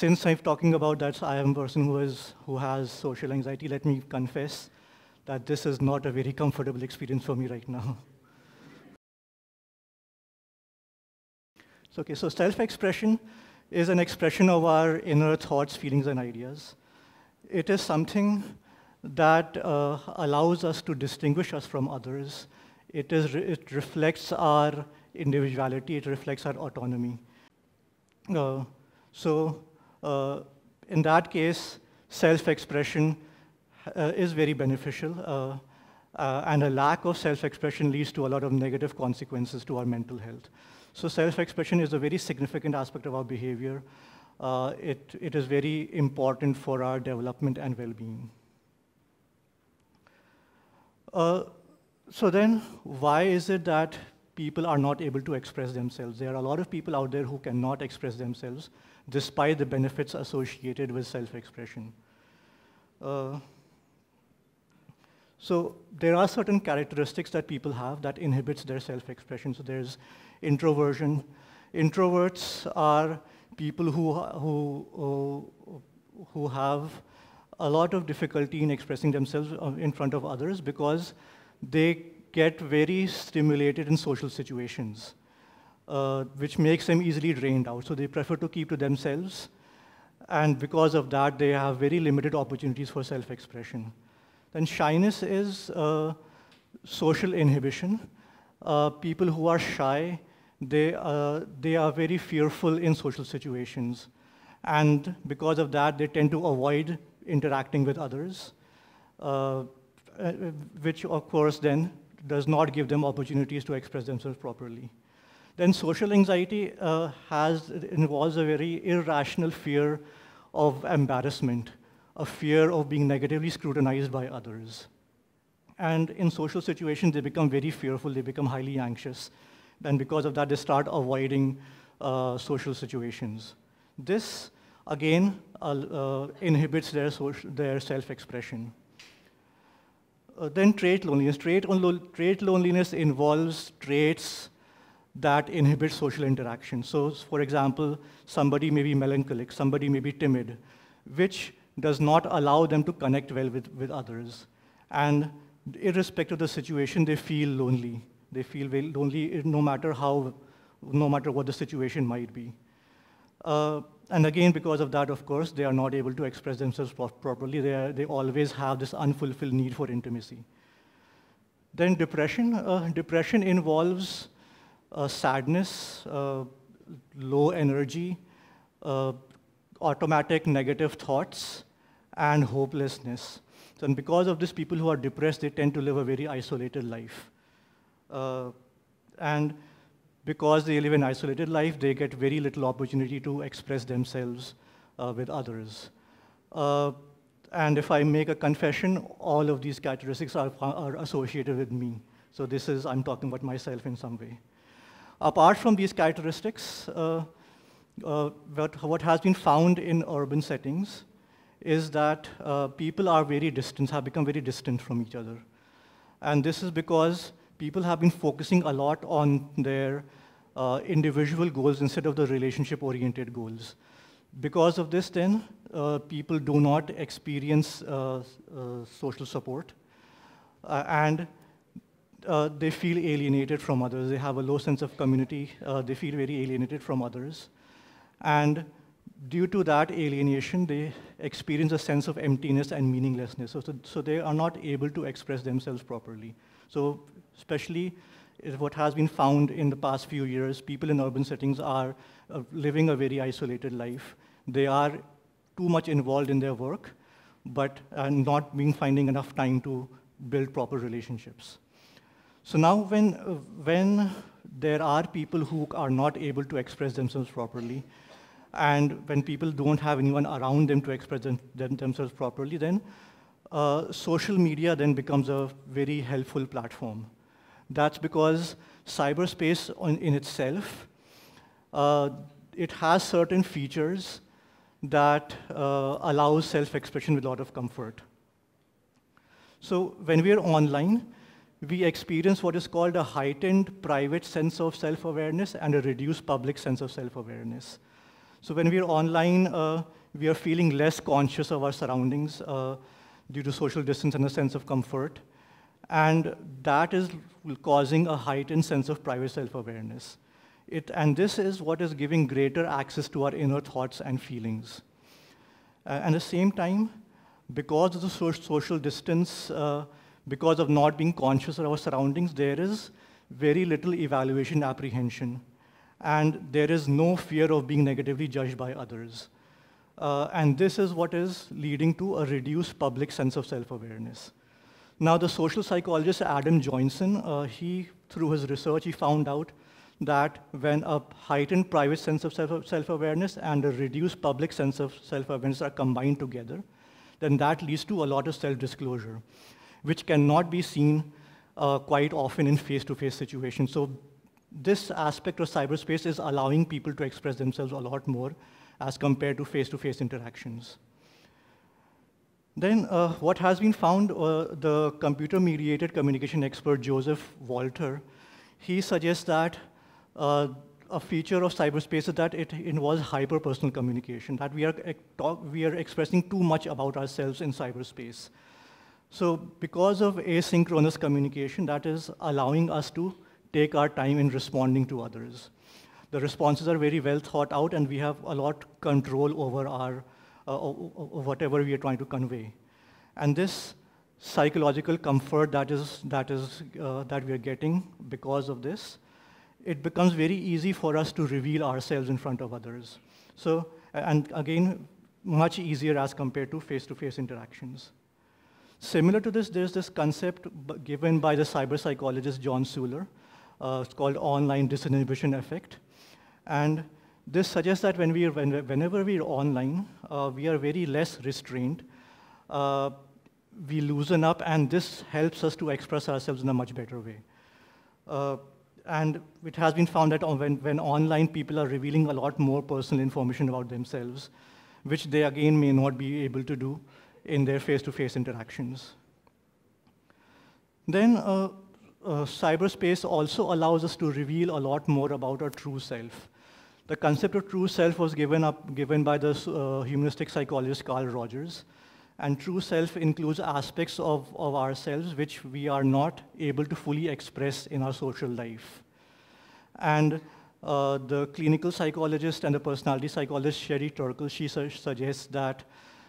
since I'm talking about that I am a person who, is, who has social anxiety, let me confess that this is not a very comfortable experience for me right now. So, okay, so self-expression is an expression of our inner thoughts, feelings, and ideas. It is something that uh, allows us to distinguish us from others. It, is it reflects our individuality, it reflects our autonomy. Uh, so in that case, self-expression uh, is very beneficial, uh, uh, and a lack of self-expression leads to a lot of negative consequences to our mental health. So self-expression is a very significant aspect of our behavior. Uh, it, it is very important for our development and well-being. Uh, so then, why is it that people are not able to express themselves? There are a lot of people out there who cannot express themselves despite the benefits associated with self-expression. Uh, so there are certain characteristics that people have that inhibits their self-expression. So there's introversion. Introverts are people who, who, who have a lot of difficulty in expressing themselves uh, in front of others because they get very stimulated in social situations, uh, which makes them easily drained out. So they prefer to keep to themselves. And because of that, they have very limited opportunities for self-expression. Then shyness is uh, social inhibition. Uh, people who are shy, they, uh, they are very fearful in social situations. And because of that, they tend to avoid interacting with others, uh, uh, which of course then does not give them opportunities to express themselves properly. Then social anxiety uh, has, involves a very irrational fear of embarrassment, a fear of being negatively scrutinized by others. And in social situations, they become very fearful, they become highly anxious. And because of that, they start avoiding uh, social situations. This, again, uh, uh inhibits their, their self-expression. Uh, then trait loneliness. Trait, trait loneliness involves traits that inhibit social interaction. So, for example, somebody may be melancholic, somebody may be timid, which does not allow them to connect well with, with others. And irrespective of the situation, they feel lonely. They feel very lonely no matter how, no matter what the situation might be. Uh, and again, because of that, of course, they are not able to express themselves pro properly. They, are, they always have this unfulfilled need for intimacy. Then depression. Uh, depression involves uh, sadness, uh, low energy, uh, automatic negative thoughts, and hopelessness. And because of this, people who are depressed, they tend to live a very isolated life. Uh, and because they live an isolated life, they get very little opportunity to express themselves uh, with others. Uh, and if I make a confession, all of these characteristics are, are associated with me. So this is, I'm talking about myself in some way. Apart from these characteristics, uh, uh what, has been found in urban settings is that uh, people are very distant, have become very distant from each other. And this is because people have been focusing a lot on their uh, individual goals instead of the relationship-oriented goals. Because of this, then, uh, people do not experience uh, uh social support, uh, and uh, they feel alienated from others. They have a low sense of community. they feel very alienated from others. And due to that alienation, they experience a sense of emptiness and meaninglessness. So, so, so they are not able to express themselves properly. So especially is what has been found in the past few years, people in urban settings are uh, living a very isolated life. They are too much involved in their work, but uh, not being finding enough time to build proper relationships. So now when, uh, when there are people who are not able to express themselves properly, and when people don't have anyone around them to express them, them, themselves properly, then uh, social media then becomes a very helpful platform. That's because cyberspace on, in itself, uh, it has certain features that uh, allows self-expression with a lot of comfort. So when we are online, we experience what is called a heightened private sense of self-awareness and a reduced public sense of self-awareness. So when we're online, uh, we are feeling less conscious of our surroundings uh, due to social distance and a sense of comfort. And that is causing a heightened sense of private self-awareness. It and this is what is giving greater access to our inner thoughts and feelings. Uh, at the same time, because of the so social distance, uh, because of not being conscious of our surroundings, there is very little evaluation apprehension. And there is no fear of being negatively judged by others. Uh, and this is what is leading to a reduced public sense of self-awareness. Now, the social psychologist Adam Joinson, uh, he, through his research, he found out that when a heightened private sense of self-awareness and a reduced public sense of self-awareness are combined together, then that leads to a lot of self-disclosure, which cannot be seen uh, quite often in face-to-face -face situations. So this aspect of cyberspace is allowing people to express themselves a lot more as compared to face-to-face -face interactions. Then uh, what has been found, uh, the computer-mediated communication expert Joseph Walther, he suggests that uh, a feature of cyberspace is that it involves hyper-personal communication, that we are, talk, we are expressing too much about ourselves in cyberspace. So because of asynchronous communication, that is allowing us to take our time in responding to others. The responses are very well thought out, and we have a lot control over our, uh, whatever we are trying to convey. And this psychological comfort that, is, that, is, uh, that we are getting because of this it becomes very easy for us to reveal ourselves in front of others. So, and again, much easier as compared to face-to-face -face interactions. Similar to this, there's this concept given by the cyber psychologist John Suler. Uh, it's called online disinhibition effect. And this suggests that when we are, when, whenever we're online, uh, we are very less restrained. Uh, we loosen up, and this helps us to express ourselves in a much better way. Uh, and it has been found that when, when online people are revealing a lot more personal information about themselves, which they again may not be able to do in their face-to-face -face interactions. Then uh, uh, cyberspace also allows us to reveal a lot more about our true self. The concept of true self was given, up, given by the uh, humanistic psychologist Carl Rogers. And true self includes aspects of, of ourselves which we are not able to fully express in our social life. And uh, the clinical psychologist and the personality psychologist, Sherry Turkle, she su suggests that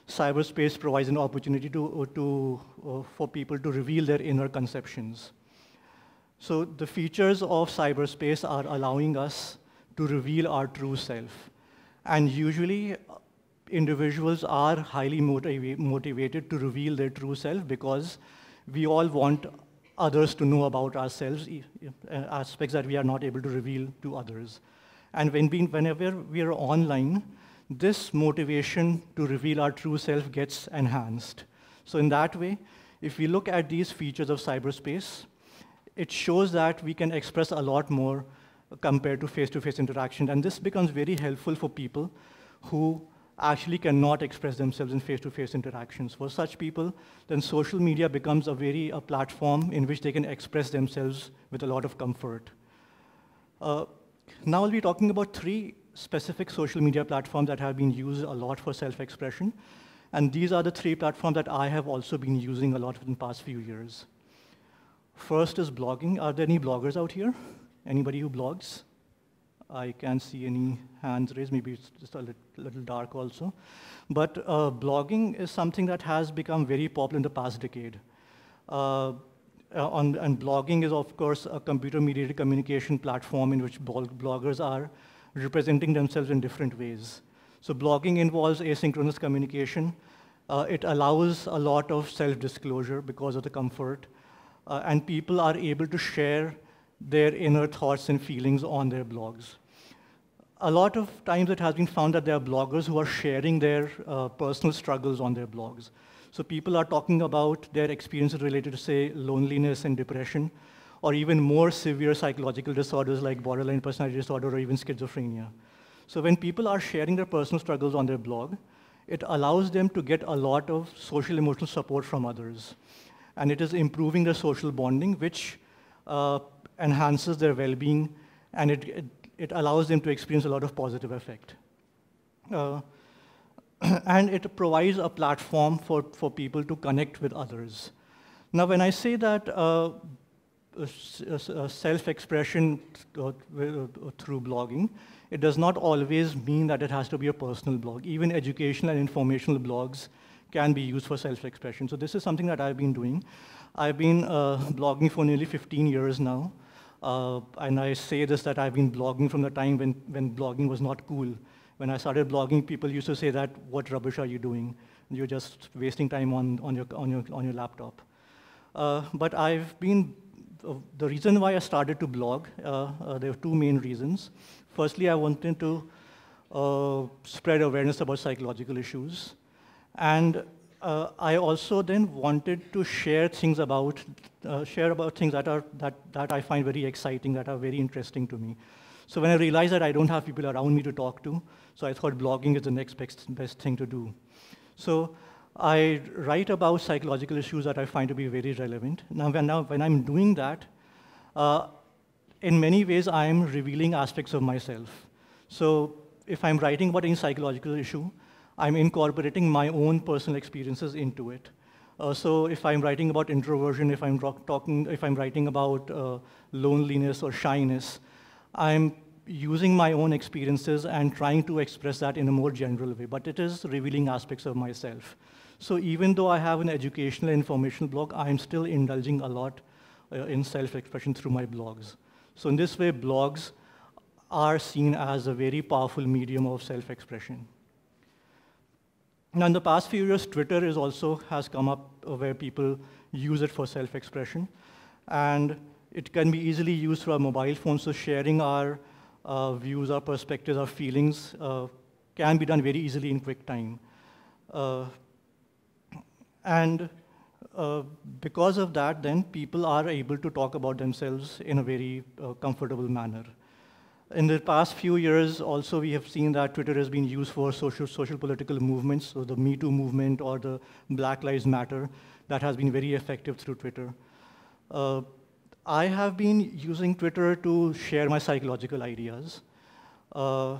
cyberspace provides an opportunity to, to, uh, for people to reveal their inner conceptions. So the features of cyberspace are allowing us to reveal our true self. And usually, individuals are highly motiva motivated to reveal their true self because we all want others to know about ourselves, uh, aspects that we are not able to reveal to others. And when we, whenever we are online, this motivation to reveal our true self gets enhanced. So in that way, if we look at these features of cyberspace, it shows that we can express a lot more compared to face-to-face -face interaction. And this becomes very helpful for people who actually cannot express themselves in face-to-face -face interactions. For such people, then social media becomes a very a platform in which they can express themselves with a lot of comfort. Uh, now I'll be talking about three specific social media platforms that have been used a lot for self-expression. And these are the three platforms that I have also been using a lot in the past few years. First is blogging. Are there any bloggers out here? Anybody who blogs? I can't see any hands raised. Maybe it's just a little, dark also. But uh, blogging is something that has become very popular in the past decade. Uh, uh on, and blogging is, of course, a computer-mediated communication platform in which bloggers are representing themselves in different ways. So blogging involves asynchronous communication. Uh, it allows a lot of self-disclosure because of the comfort. Uh, and people are able to share their inner thoughts and feelings on their blogs a lot of times it has been found that there are bloggers who are sharing their uh, personal struggles on their blogs. So people are talking about their experiences related to, say, loneliness and depression, or even more severe psychological disorders like borderline personality disorder or even schizophrenia. So when people are sharing their personal struggles on their blog, it allows them to get a lot of social emotional support from others. And it is improving their social bonding, which uh, enhances their well-being, and it, it it allows them to experience a lot of positive effect. Uh, and it provides a platform for, for people to connect with others. Now, when I say that uh, self-expression uh, through blogging, it does not always mean that it has to be a personal blog. Even educational and informational blogs can be used for self-expression. So this is something that I've been doing. I've been uh, blogging for nearly 15 years now. Uh, and I say this that I've been blogging from the time when, when blogging was not cool. When I started blogging, people used to say that, what rubbish are you doing? You're just wasting time on, on, your, on, your, on your laptop. Uh, but I've been, uh, the reason why I started to blog, uh, uh, there are two main reasons. Firstly, I wanted to spread awareness about psychological issues. And uh, I also then wanted to share things about, uh, share about things that, are, that, that I find very exciting, that are very interesting to me. So when I realized that I don't have people around me to talk to, so I thought blogging is the next best, best thing to do. So I write about psychological issues that I find to be very relevant. Now, when, now, when I'm doing that, uh, in many ways, I'm revealing aspects of myself. So if I'm writing about any psychological issue, I'm incorporating my own personal experiences into it. Uh, so if I'm writing about introversion, if I'm talking, if I'm writing about uh, loneliness or shyness, I'm using my own experiences and trying to express that in a more general way, but it is revealing aspects of myself. So even though I have an educational information blog, I'm still indulging a lot uh, in self-expression through my blogs. So in this way, blogs are seen as a very powerful medium of self-expression. Now, in the past few years, Twitter is also has come up where people use it for self-expression. And it can be easily used through our mobile phones, so sharing our uh, views, our perspectives, our feelings uh, can be done very easily in quick time. Uh, and uh, because of that, then people are able to talk about themselves in a very uh, comfortable manner. In the past few years, also, we have seen that Twitter has been used for social, social political movements, so the Me Too movement or the Black Lives Matter, that has been very effective through Twitter. Uh, I have been using Twitter to share my psychological ideas. Uh,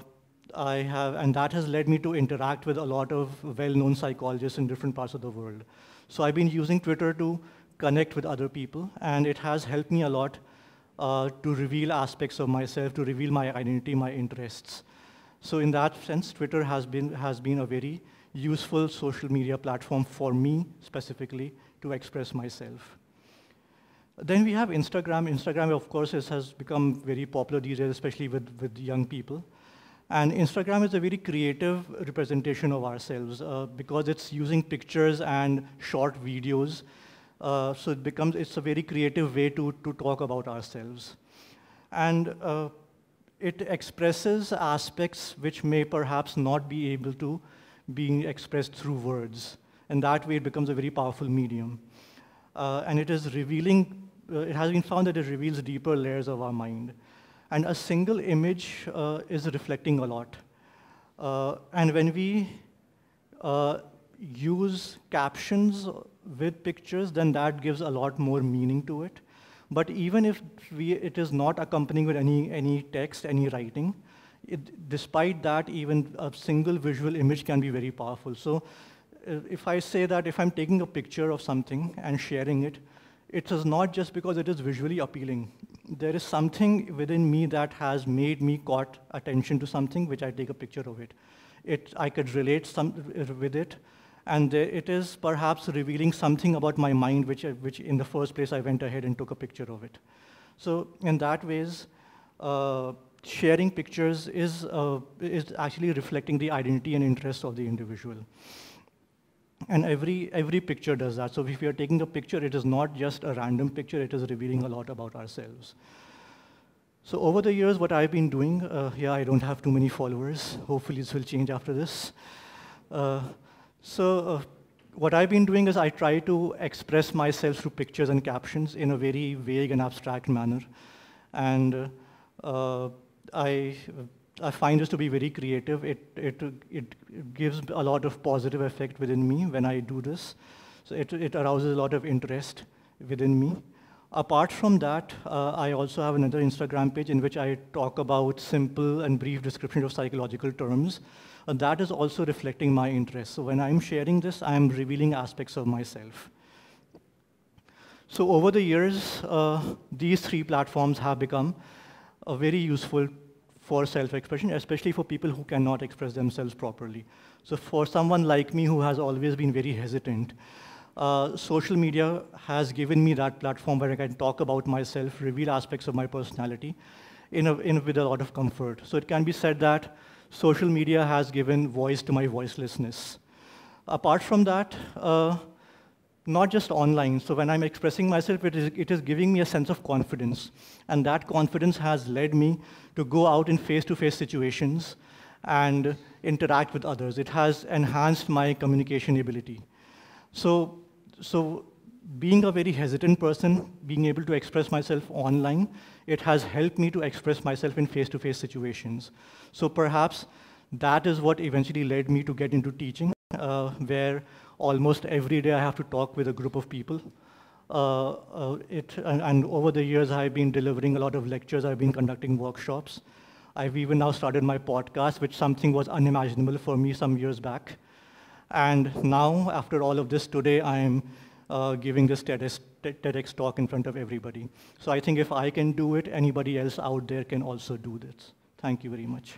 I have, and that has led me to interact with a lot of well-known psychologists in different parts of the world. So I've been using Twitter to connect with other people, and it has helped me a lot uh, to reveal aspects of myself, to reveal my identity, my interests. So in that sense, Twitter has been, has been a very useful social media platform for me specifically to express myself. Then we have Instagram. Instagram, of course, is, has become very popular these days, especially with, with young people. And Instagram is a very creative representation of ourselves uh, because it's using pictures and short videos. Uh, so it becomes, it's a very creative way to, to talk about ourselves. And uh, it expresses aspects which may perhaps not be able to be expressed through words. And that way it becomes a very powerful medium. Uh, and it is revealing, uh, it has been found that it reveals deeper layers of our mind. And a single image uh, is reflecting a lot. And when we use captions with pictures, then that gives a lot more meaning to it. But even if we, it is not accompanying with any, any text, any writing, it, despite that, even a single visual image can be very powerful. So uh, if I say that if I'm taking a picture of something and sharing it, it is not just because it is visually appealing. There is something within me that has made me caught attention to something which I take a picture of it. it I could relate some, with it, and it is perhaps revealing something about my mind which, which in the first place I went ahead and took a picture of it. So in that ways, uh, sharing pictures is, uh, is actually reflecting the identity and interest of the individual. And every, every picture does that. So if we are taking a picture, it is not just a random picture, it is revealing a lot about ourselves. So over the years, what I've been doing, uh, yeah, I don't have too many followers. Hopefully this will change after this. Uh, so uh, what I've been doing is I try to express myself through pictures and captions in a very vague and abstract manner. And uh, I I find this to be very creative. It, it, it gives a lot of positive effect within me when I do this. So it, it arouses a lot of interest within me. Apart from that, uh, I also have another Instagram page in which I talk about simple and brief description of psychological terms. And that is also reflecting my interest. So when I'm sharing this, I'm revealing aspects of myself. So over the years, uh, these three platforms have become uh, very useful for self-expression, especially for people who cannot express themselves properly. So for someone like me who has always been very hesitant, uh, social media has given me that platform where I can talk about myself, reveal aspects of my personality in a, in, with a lot of comfort. So it can be said that social media has given voice to my voicelessness. Apart from that, uh, not just online. So when I'm expressing myself, it is, it is giving me a sense of confidence. And that confidence has led me to go out in face-to-face -face situations and interact with others. It has enhanced my communication ability. So, so being a very hesitant person, being able to express myself online, it has helped me to express myself in face-to-face -face situations. So perhaps that is what eventually led me to get into teaching, uh, where almost every day I have to talk with a group of people. Uh, uh, it, and, and, over the years, I've been delivering a lot of lectures. I've been conducting workshops. I've even now started my podcast, which something was unimaginable for me some years back. And now, after all of this, today I am uh, giving this TEDx, TEDx talk in front of everybody. So I think if I can do it, anybody else out there can also do this. Thank you very much.